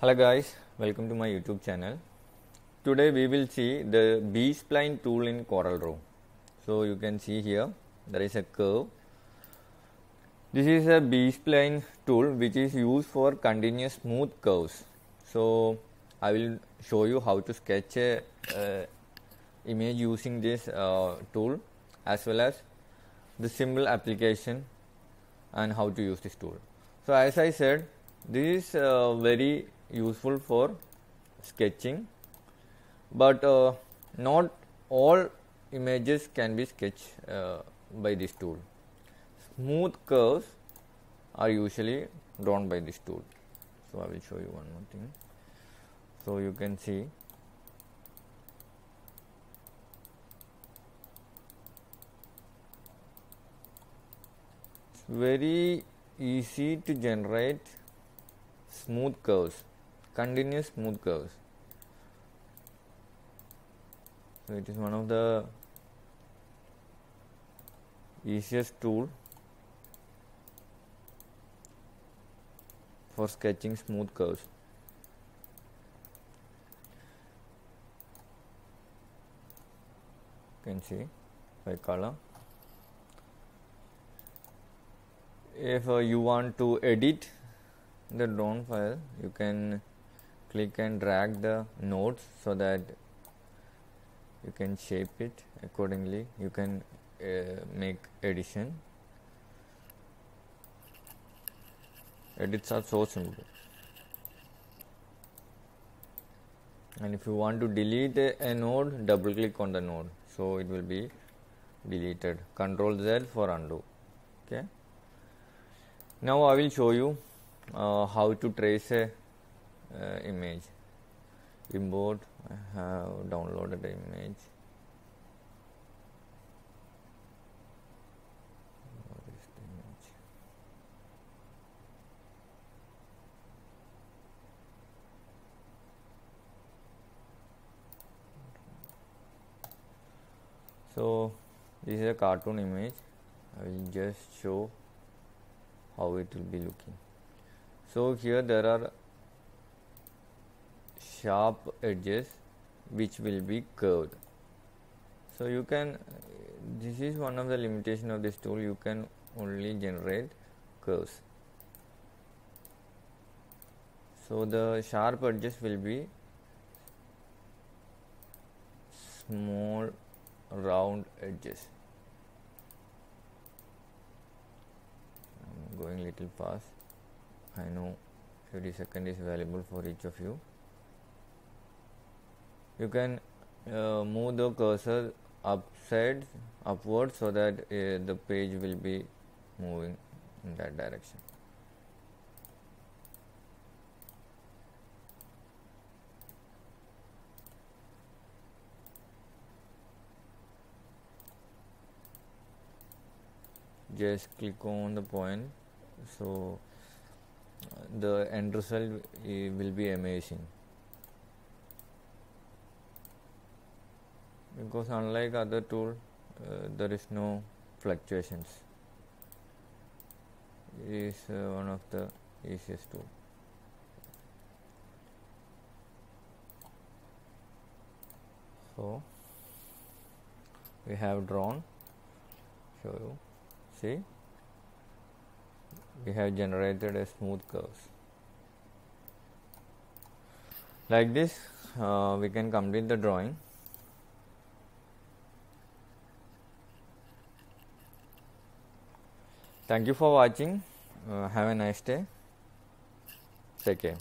Hello guys, welcome to my YouTube channel. Today we will see the B-spline tool in Corel CorelDRAW. So you can see here there is a curve. This is a B-spline tool which is used for continuous smooth curves. So I will show you how to sketch a uh, image using this uh, tool as well as the simple application and how to use this tool. So as I said, this is uh, very useful for sketching, but uh, not all images can be sketched uh, by this tool. Smooth curves are usually drawn by this tool. So I will show you one more thing. So you can see it is very easy to generate smooth curves. Continuous smooth curves. So it is one of the easiest tool for sketching smooth curves. You can see by color. If uh, you want to edit the drawn file you can click and drag the nodes so that you can shape it accordingly. You can uh, make addition. Edits are so simple. And if you want to delete a, a node double click on the node. So it will be deleted. Control z for undo. Okay? Now I will show you uh, how to trace a uh, image. Import I have downloaded the image? So this is a cartoon image. I will just show how it will be looking so here there are sharp edges which will be curved. So you can this is one of the limitation of this tool. You can only generate curves. So the sharp edges will be small round edges. I'm going little fast I know every second is valuable for each of you. You can uh, move the cursor upside upward so that uh, the page will be moving in that direction. Just click on the point. So the end result will be amazing. Because unlike other tool uh, there is no fluctuations. It is uh, one of the easiest tool. So we have drawn. Show you. See we have generated a smooth curves like this uh, we can complete the drawing. Thank you for watching. Uh, have a nice day. Take care